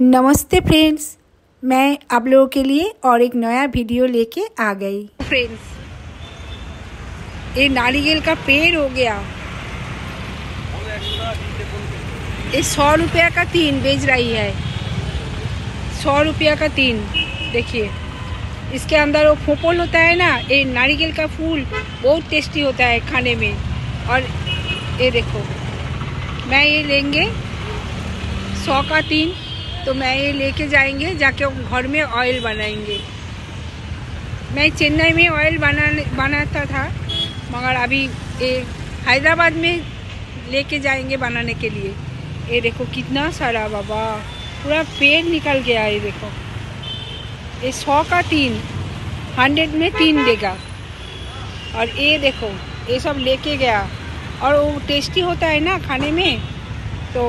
नमस्ते फ्रेंड्स। मैं आप लोगों के लिए और एक नया वीडियो लेके आ गई। फ्रेंड्स, ये नारियल का पेड़ हो गया। ये सौ रुपया का तीन बेच रही है। सौ रुपया का तीन, देखिए। इसके अंदर वो फोपोल होता है ना, ये नारियल का फूल बहुत टेस्टी होता है खाने में। और ये देखो, मैं ये लेंगे सौ का तीन। तो मैं ये लेके जाएँगे, जाके घर में ऑयल बनाएँगे। मैं चेन्नई में ऑयल बनाने, बनाता था, मगर अभी ये हैदराबाद में लेके जाएँगे बनाने के लिए। ये देखो कितना सारा बाबा, पूरा पेड़ निकल गया ये देखो। ये सौ का तीन हंड्रेड में तीन देगा। और ये देखो, ये सब लेके गया। और वो टेस्टी होता है ना खाने में तो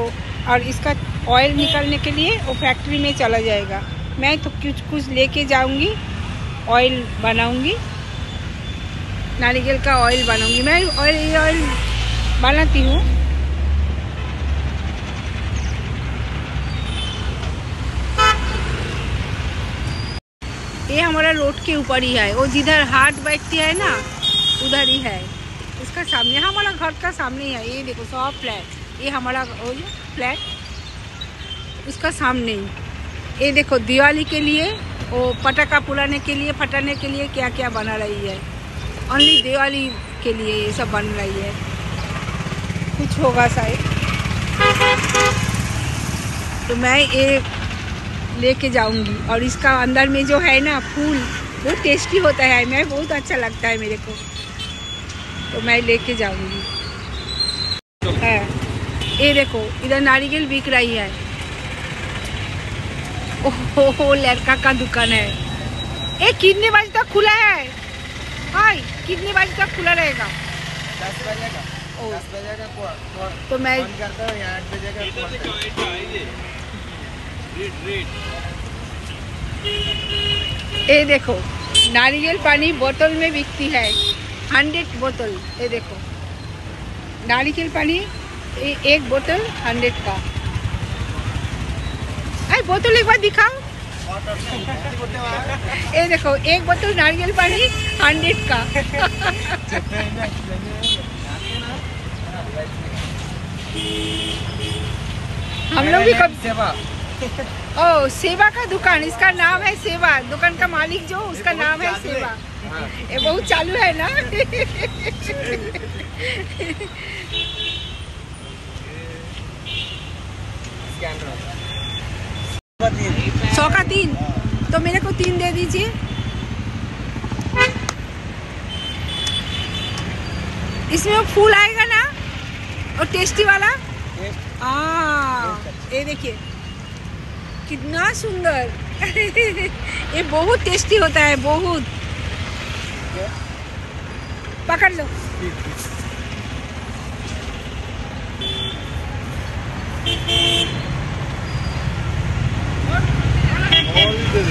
और इसका ऑयल निकलने के लिए वो फैक्ट्री में चला जाएगा। मैं तो कुछ कुछ लेके जाऊँगी, ऑयल बनाऊँगी, नारियल का ऑयल बनाऊँगी। मैं ऑयल, ये ऑयल बनाती हूँ। ये हमारा रोड के ऊपर ही है। वो जिधर हाट बैठती है ना, उधर ही है। उसका सामने, हमारा घर का सामने ही है। ये देखो सब फ्लैट। ये हमारा फ्लैट उसका सामने। ही ये देखो, दिवाली के लिए वो पटाखा पुराने के लिए, फटाने के लिए क्या क्या बना रही है। ओनली दिवाली के लिए ये सब बन रही है। कुछ होगा शायद। तो मैं ये लेके जाऊँगी। और इसका अंदर में जो है ना, फूल, बहुत टेस्टी होता है। मैं बहुत अच्छा लगता है मेरे को। तो मैं लेके जाऊँगी। है। ये देखो, इधर नारियल बिक रही है। ओहो लड़का का दुकान है। ए कितने बजे तक खुला है? हाय कितने बजे तक खुला रहेगा? दस बजे का। ओ। दस बजे का तो मैं बंद करता हूँ आठ बजे का। ये देखो नारियल पानी बोतल में बिकती है। हंड्रेड बोतल ये देखो। नारियल पानी ए- एक बोतल हंड्रेड का। अरे बोतल एक बार दिखाओ? ये देखो एक बोतल नारियल पानी हंड्रेड का हम लोग भी कब सेवा ओ सेवा का दुकान इसका नाम है सेवा दुकान का मालिक जो उसका नाम है है। सेवा हाँ। ये बहुत चालू है ना सौ का तीन। तो मेरे को तीन दे दीजिए। इसमें वो फूल आएगा ना और टेस्टी वाला? टेस्ट ये देखिए कितना सुंदर। ये बहुत टेस्टी होता है बहुत। पकड़ लो। एक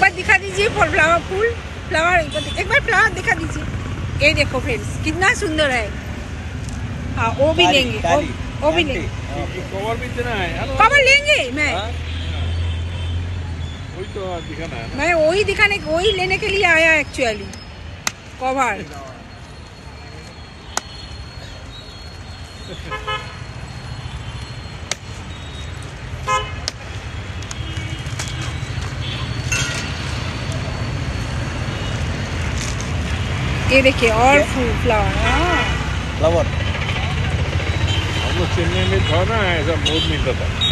बार दिखा दीजिए फूल फ्लावर फूल फ्लावर एक बार एक बार फ्लावर दिखा दीजिए। ये देखो फ्रेंड्स कितना सुंदर है। हाँ वो भी लेंगे वो, वो भी लेंगे। कवर भी इतना है कवर लेंगे मैं। हाँ? वही तो दिखाना है मैं वही दिखाने वही लेने के लिए आया एक्चुअली कवर ये देखिए और फूल फ्लावर फ्लावर हम लोग चेन्नई में था ना ऐसा बहुत मिलता था।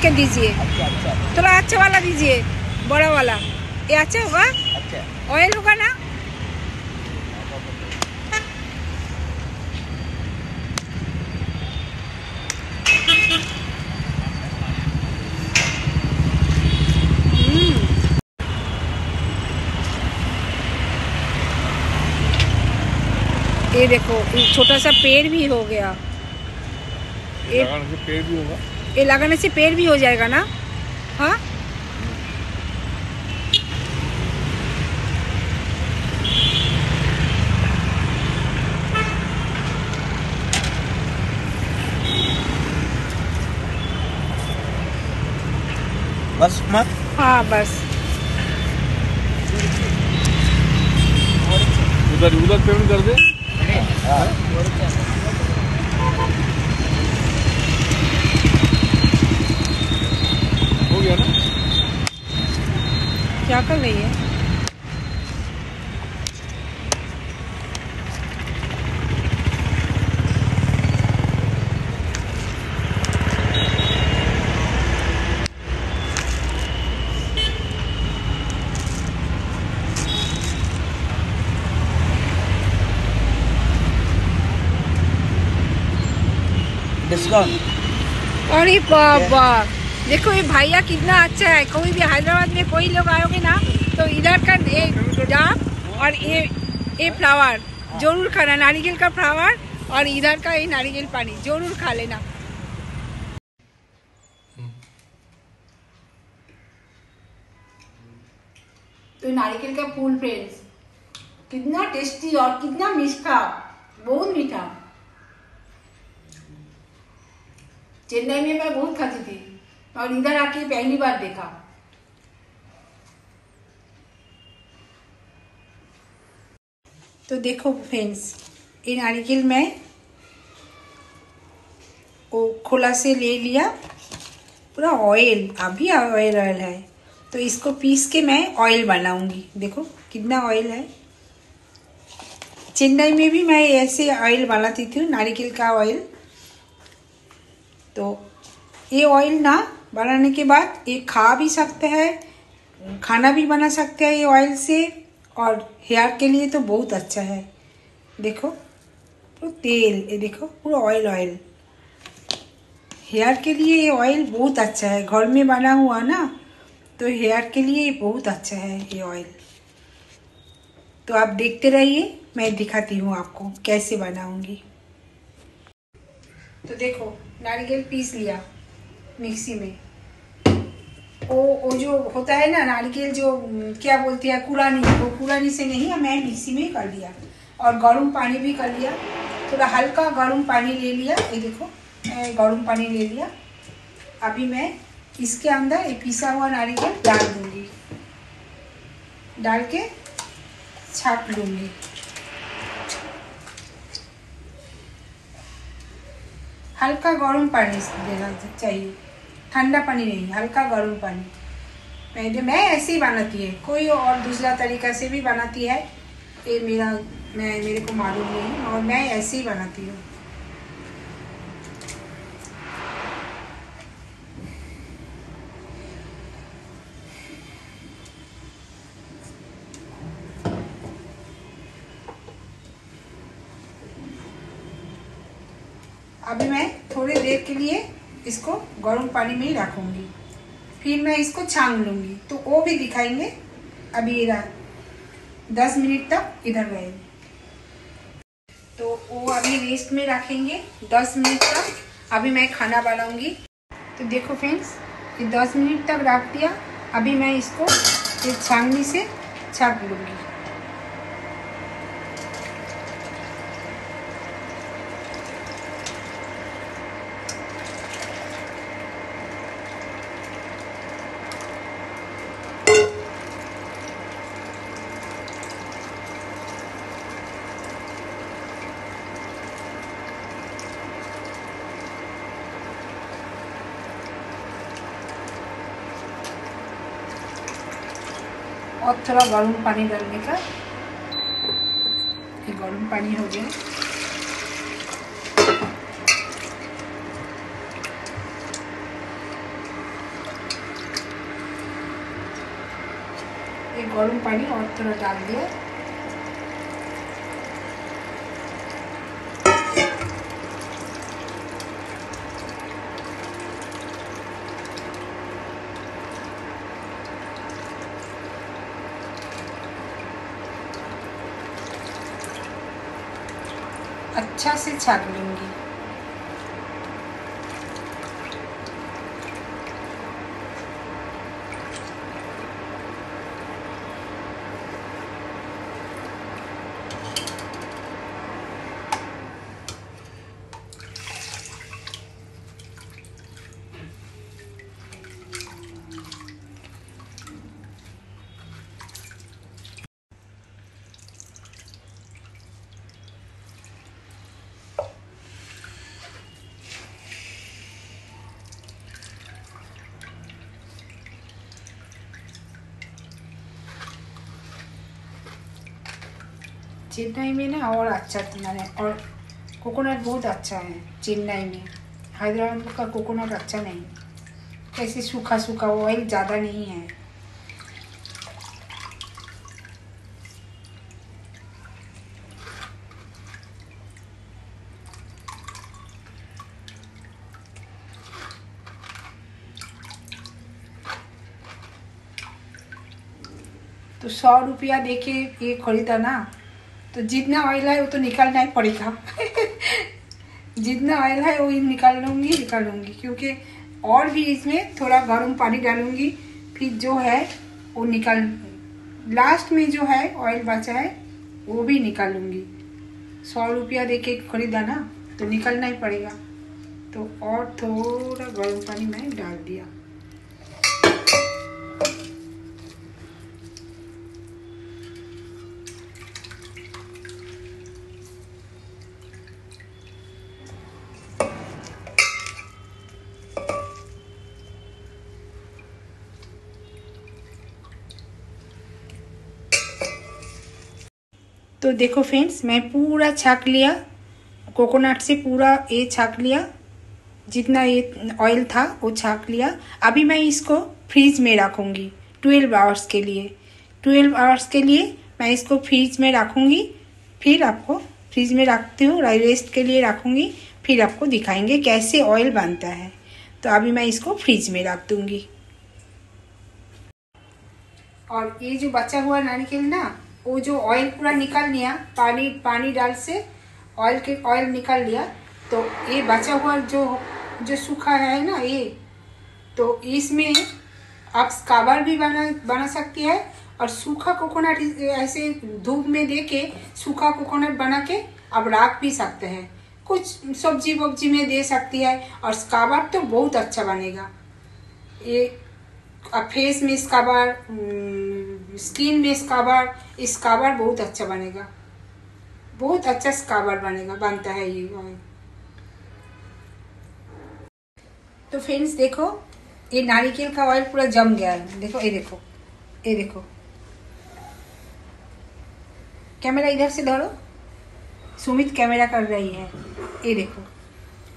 देख के दीजिए अच्छा, अच्छा। थोड़ा अच्छा वाला दीजिए बड़ा वाला। ये अच्छा होगा? अच्छा। ऑयल होगा ना? हम्म। ये देखो छोटा सा पेड़ भी हो गया। ये पेड़ भी होगा। ये लगाने से पेड़ भी हो जाएगा ना? हाँ? बस मत। हाँ बस। उधर उधर पेमेंट कर दे हो गया ना क्या कर रही है डिस्काउंट अरे बाबा देखो ये भैया कितना अच्छा है। कोई भी हैदराबाद में कोई लोग आओगे ना तो इधर का ये जाम और ये ये फ्लावर, ज़रूर खाना, नारियल का फ्लावर और इधर का ये नारियल पानी, ज़रूर खा लेना। तो नारियल का फूल फ्रेंड्स कितना टेस्टी और कितना मीठा, बहुत मीठा। चेन्नई में मैं बहुत खाती थी। और इधर आके पहली बार देखा। तो देखो फ्रेंड्स ये नारियल मैं वो खोला से ले लिया। पूरा ऑयल अभी ऑयल ऑयल है। तो इसको पीस के मैं ऑयल बनाऊँगी। देखो कितना ऑयल है। चेन्नई में भी मैं ऐसे ऑयल बनाती थी नारियल का ऑयल तो ये ऑयल ना बनाने के बाद ये खा भी सकते हैं, खाना भी बना सकते हैं ये ऑयल से, और हेयर के लिए तो बहुत अच्छा है। देखो, पूरा तेल, ये देखो, पूरा ऑयल ऑयल हेयर के लिए ये ऑयल बहुत अच्छा है, घर में बना हुआ ना तो हेयर के लिए ये बहुत अच्छा है ये ऑयल तो आप देखते रहिए, मैं दिखाती हूँ आपको कैसे बनाऊँगी। तो देखो, नारियल पीस लिया। मिक्सी में। वो वो जो होता है ना नारिकेल जो क्या बोलते हैं कुरानी वो कुरानी से नहीं मैं मिक्सी में ही कर लिया। और गर्म पानी भी कर लिया। थोड़ा हल्का गर्म पानी ले लिया। ये देखो गर्म पानी ले लिया। अभी मैं इसके अंदर ये पिसा हुआ नारियल डाल दूँगी। डाल के छाप लूँगी। हल्का गर्म पानी देना चाहिए। ठंडा पानी नहीं, हल्का गर्म पानी। मैं मैं ऐसे ही बनाती है, कोई और दूसरा तरीका से भी बनाती है। ये मेरा, मैं, मेरे को मालूम नहीं और मैं ऐसे ही बनाती हूँ अभी मैं थोड़ी देर के लिए इसको गर्म पानी में ही रखूँगी। फिर मैं इसको छान लूँगी। तो वो भी दिखाएँगे। अभी दस मिनट तक इधर रहेंगे। तो वो अभी रेस्ट में रखेंगे। दस मिनट तक अभी मैं खाना बनाऊँगी। तो देखो फ्रेंड्स ये दस मिनट तक रख दिया। अभी मैं इसको छाननी से छाप लूँगी। और थोड़ा गर्म पानी डालने का ये गर्म पानी हो गया ये गर्म पानी और थोड़ा डाल दिया अच्छा से छान लूँगी। चेन्नई में ना और अच्छा मैंने और कोकोनट बहुत अच्छा है चेन्नई में हैदराबाद का कोकोनट अच्छा नहीं। कैसे सूखा सूखा ऑयल ज़्यादा नहीं है। तो सौ रुपया दे के ये खरीदा ना? तो जितना ऑयल है, वो तो निकालना ही पड़ेगा। जितना ऑयल है वो निकाल लूँगी निकाल लूँगी, क्योंकि और भी इसमें थोड़ा गर्म पानी डालूँगी, फिर जो है, वो निकाल लास्ट में जो है ऑयल बचा है, वो भी निकाल लूँगी। सौ रुपया दे के खरीदा ना तो निकलना ही पड़ेगा। तो और थोड़ा गर्म पानी मैं डाल दिया। तो देखो फ्रेंड्स मैं पूरा छाक लिया कोकोनट से पूरा ये छाक लिया, जितना ये ऑयल था वो छाक लिया। अभी मैं इसको फ्रीज में रखूँगी ट्वेल्व आवर्स के लिए। ट्वेल्व आवर्स के लिए मैं इसको फ्रीज में रखूँगी, फिर आपको फ्रीज में रखती हूँ रेस्ट के लिए रखूँगी, फिर आपको दिखाएँगे कैसे ऑयल बनता है। तो अभी मैं इसको फ्रीज में रख दूँगी। और ये जो बचा हुआ नारिकेल ना वो जो ऑयल पूरा निकाल लिया, पानी पानी डाल से ऑयल के ऑयल निकाल लिया तो ये बचा हुआ जो जो सूखा है ना, ये। तो इसमें आप स्काबर भी बना बना सकती है और सूखा कोकोनट ऐसे धूप में दे के सूखा कोकोनट बना के आप रख भी सकते हैं। कुछ सब्ज़ी वब्जी में दे सकती है और स्काबर तो बहुत अच्छा बनेगा। ये फेस में स्काबर स्किन में स्काबर स्काबर बहुत अच्छा बनेगा। बहुत अच्छा स्काबर बनेगा, बनता है ये ऑयल तो फ्रेंड्स देखो, ये नारिकेल का ऑयल पूरा जम गया है। देखो, ये देखो ये देखो। कैमरा इधर से धरो। सुमित कैमरा कर रही है। ये देखो,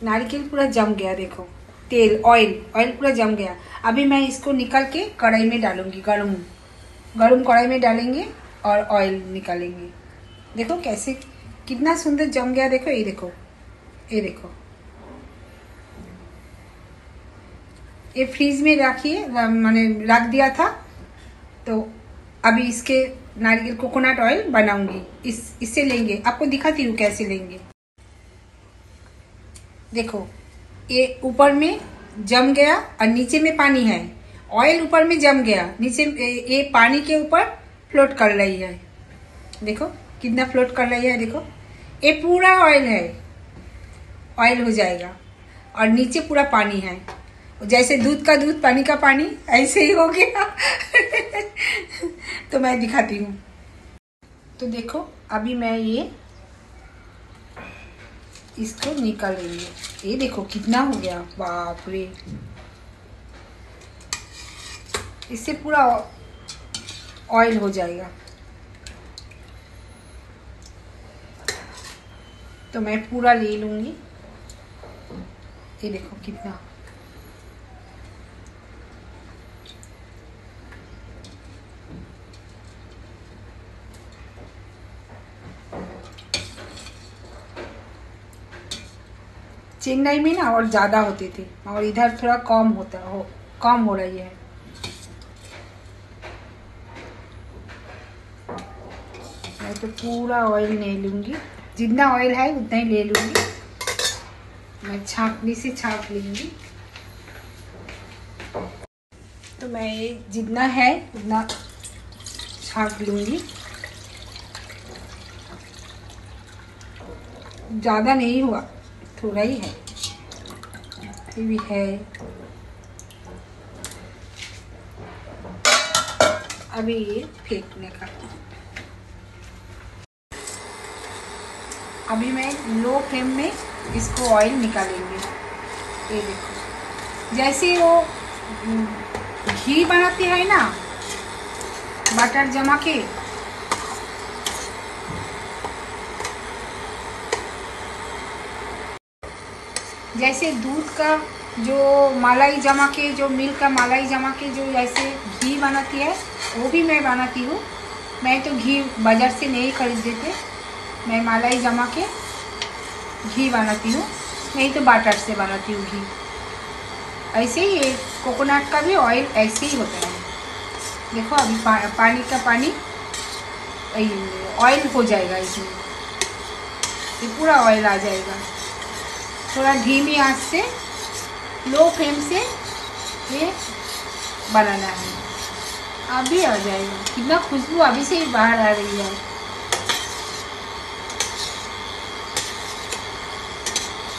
नारिकेल पूरा जम गया, देखो। तेल ऑयल ऑयल पूरा जम गया। अभी मैं इसको निकल के कढ़ाई में डालूँगी, गर्म। गर्म कढ़ाई में डालेंगे और ऑयल निकालेंगे। देखो कैसे, कितना सुंदर जम गया, देखो, ये देखो ये देखो। ये फ्रीज में रखिए मैंने रख दिया था तो अभी इसके नारियल कोकोनट ऑयल बनाऊँगी। इस, इससे लेंगे। आपको दिखाती हूँ कैसे लेंगे। देखो, ये ऊपर में जम गया और नीचे में पानी है। ऑयल ऊपर में जम गया, नीचे ये पानी के ऊपर फ्लोट कर रही है। देखो, कितना फ्लोट कर रही है, देखो। ये पूरा ऑयल है। ऑयल हो जाएगा। और नीचे पूरा पानी है। जैसे दूध का दूध, पानी का पानी, ऐसे ही हो गया। तो मैं दिखाती हूँ। तो देखो, अभी मैं ये, इसको निकाल रही हूँ। ये देखो, कितना हो गया। बाप रे। इससे पूरा ऑयल हो जाएगा। तो मैं पूरा ले लूँगी। ये देखो कितना। चेन्नई में ना और ज़्यादा होते थे और इधर थोड़ा कम होता हो, कम हो रही है। मैं तो पूरा ऑयल नहीं लूँगी। जितना ऑयल है, उतना ही ले लूँगी। मैं छापनी से छाँक लूँगी। तो मैं ये जितना है, उतना छाँक लूँगी। ज़्यादा नहीं हुआ, थोड़ा ही है। ये भी है। अभी ये फेंकने का। अभी मैं लो फ्लेम में इसको ऑयल निकालेंगे। ये देखो। जैसे वो हम्म, घी बनाते हैं ना बटर जमा के जैसे दूध का जो मलाई जमा के जो मिल्क का मलाई जमा के जो जैसे घी बनाती है वो भी मैं बनाती हूँ। मैं तो घी बाज़ार से नहीं खरीद देते मैं मलाई जमा के घी बनाती हूँ। नहीं तो बाटर से बनाती हूँ घी। ऐसे ही कोकोनट का भी ऑयल ऐसे ही होता है। देखो अभी पा, पानी का पानी ऑयल हो जाएगा इसमें। ये पूरा ऑयल आ जाएगा। थोड़ा धीमी आँच से लो फ्लेम से ये बनाना है। अभी आ जाएगा। कितना खुशबू अभी से ही बाहर आ रही है।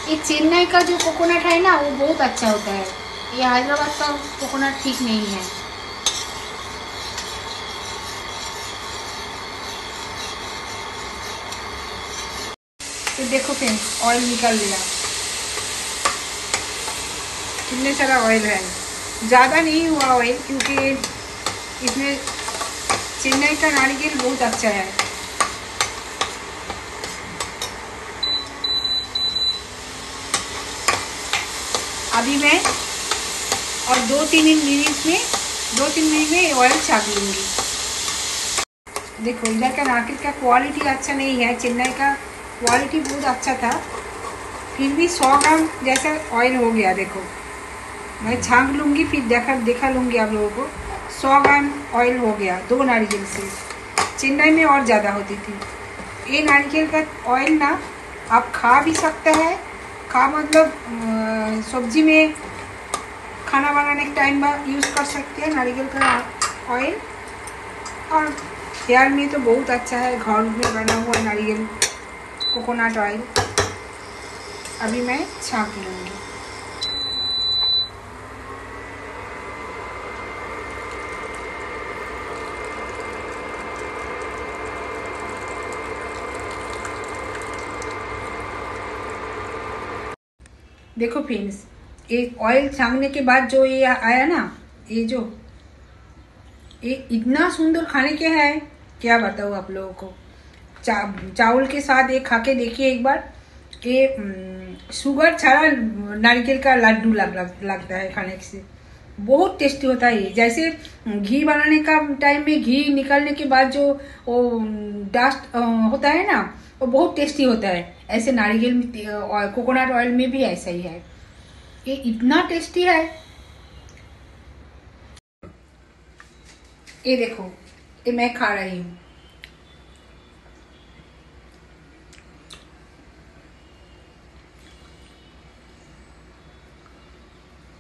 ये चेन्नई का जो कोकोनट है ना, वो बहुत अच्छा होता है। ये हैदराबाद का कोकोनट ठीक नहीं है। तो देखो फ्रेंड्स ऑयल निकल लिया। कितने सारा ऑयल है। ज़्यादा नहीं हुआ ऑयल क्योंकि इसमें चेन्नई का नारिकेल बहुत अच्छा है। अभी मैं और दो तीन मिनट में, दो तीन मिनट में ऑयल छाप लूँगी। देखो, इधर का नारिकेल का क्वालिटी अच्छा नहीं है, चेन्नई का क्वालिटी बहुत अच्छा था। फिर भी सौ ग्राम जैसा ऑयल हो गया, देखो। मैं छांक लूँगी, फिर देखा देखा लूँगी आप लोगों को। सौ ग्राम ऑयल हो गया, दो नारिकेल से। चेन्नई में और ज़्यादा होती थी। ये नारिकेल का ऑयल ना, आप खा भी सकते हैं खा मतलब सब्ज़ी में खाना बनाने के टाइम यूज़ कर सकते हैं, नारियल का ऑयल और हेयर में तो बहुत अच्छा है, घर में बना हुआ नारियल कोकोनट ऑयल अभी मैं छाँक लूँगी देखो फ्रेंड्स ये ऑयल छानने के बाद जो ये आया ना ये जो ये इतना सुंदर खाने के है क्या बताऊँ आप लोगों को। चा, चावल के साथ ये खा के देखिए एक बार ये शुगर छाड़ा नारिकेल का लड्डू लग, लग लगता है खाने से। बहुत टेस्टी होता है ये। जैसे घी बनाने का टाइम में घी निकलने के बाद जो वो डस्ट होता है ना वो बहुत टेस्टी होता है। ऐसे नारियल में कोकोनट ऑयल में भी ऐसा ही है। ये इतना टेस्टी है। ये देखो, ये मैं खा रही हूँ।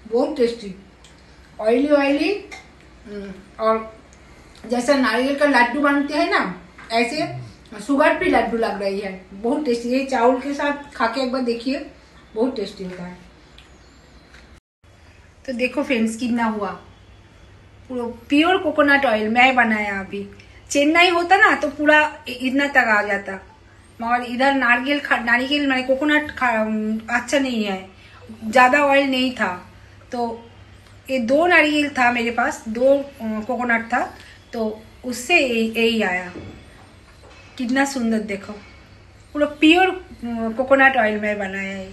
बहुत टेस्टी ऑयली ऑयली और जैसा नारियल का लड्डू बनते हैं ना, ऐसे शुगर फ्री लड्डू लग रही है। बहुत टेस्टी ये चावल के साथ खा के एक बार देखिए। बहुत टेस्टी होता है। तो देखो फ्रेंड्स, कितना हुआ। पूरा प्योर कोकोनट ऑयल मैं बनाया अभी। चेन्नई होता ना तो पूरा इतना तक आ जाता। मगर इधर नारियल नारियल मैंने कोकोनट अच्छा नहीं है। ज़्यादा ऑयल नहीं था। तो ये दो नारियल था मेरे पास, दो कोकोनट था। तो उससे यही आया। कितना सुंदर देखो। पूरा प्योर कोकोनट ऑयल में बनाया है।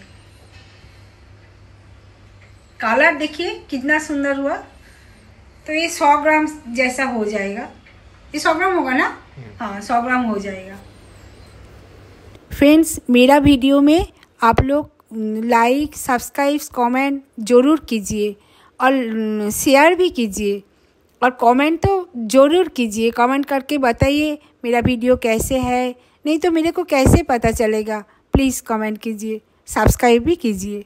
कलर देखिए कितना सुंदर हुआ। तो ये सौ ग्राम जैसा हो जाएगा। ये सौ ग्राम होगा ना? हाँ सौ ग्राम हो जाएगा। फ्रेंड्स मेरा वीडियो में आप लोग लाइक सब्सक्राइब कमेंट ज़रूर कीजिए और शेयर भी कीजिए। और कमेंट तो ज़रूर कीजिए। कमेंट करके बताइए मेरा वीडियो कैसे है। नहीं तो मेरे को कैसे पता चलेगा? प्लीज़ कमेंट कीजिए। सब्सक्राइब भी कीजिए।